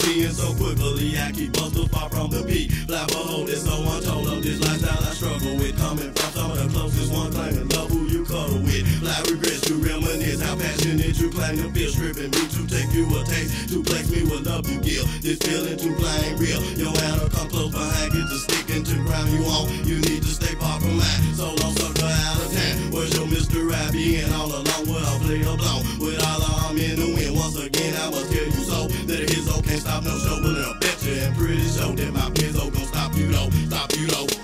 so quickly. I keep busters far from the beat. Fly for hold it so untold of this lifestyle I struggle with. Coming from some of the closest one claiming love who you cuddle with. Fly regrets to reminisce how passionate you claim to feel. Stripping me to take you a taste, to flex me with love you give. This feeling too plain real. Your animal come close behind, get to sticking to ground you on. You need to stay far from mine. So long, sucker out of town. Where's your Mr. Rabbit? And all along, well, I'll play a blow. With all arm in the wind. Once again, I must tell you stop no show. But you and pretty sure that my pizzo gon' stop you though. Stop you though.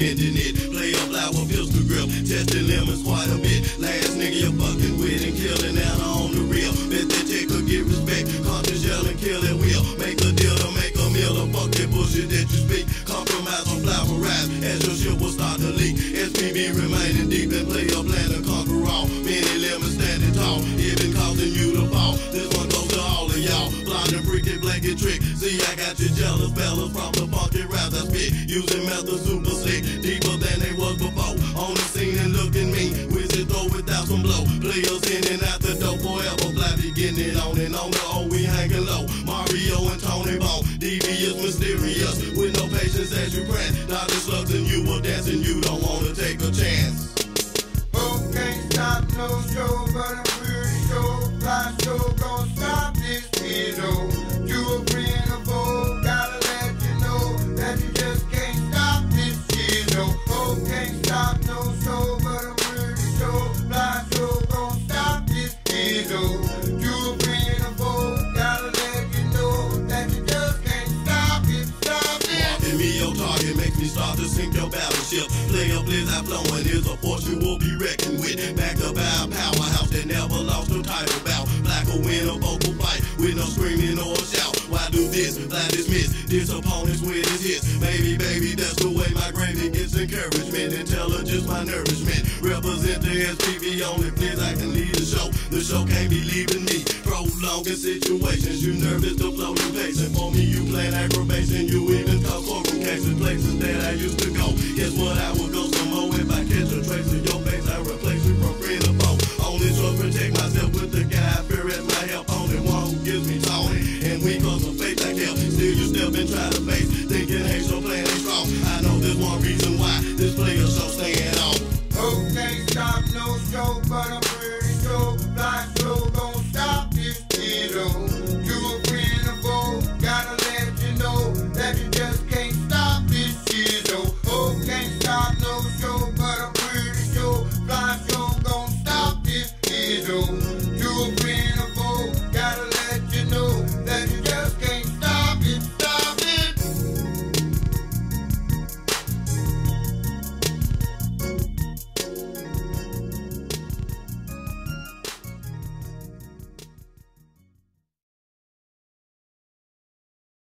Ending it. Play a flower pistol grip, testing lemons quite a bit. Last nigga you're fucking with and killing out on the real. Bet that chick could get respect, conscious yell and kill it will. Make a deal to make a meal, to fuck that bullshit that you speak. Compromise on flower rise as your shit will start to leak. SPB remaining deep and play a plan to conquer all. Many lemons standing tall, even causing you to fall. This one goes to all of y'all. Blind and freaky blanket trick. See, I got you jealous fellas from the funky raps I spit. Using Players in and out the door forever. Be getting it on and on the O, we hanging low. Mario and Tony Bone, devious, mysterious. With no patience as you prance. Dr. Slugs and you were dancing, you don't wanna take a chance. Oh, can't stop no show, but will be reckoned with. Backed up by a powerhouse that never lost no title bout. Black will win a vocal fight with no screaming or a shout. Why do this? Fly dismiss. This opponent's win is his. Maybe, baby, that's the way my gravy gets encouragement. Intelligence, my nourishment. Represent the SPV only place I can lead the show. The show can't be leaving me. Prolonging situations, you nervous to flow, pacing. For me, you plan aggravation. You even cause courtroom cases, places that I used to go. Try to. Thinking hey, so plan ain't strong. I know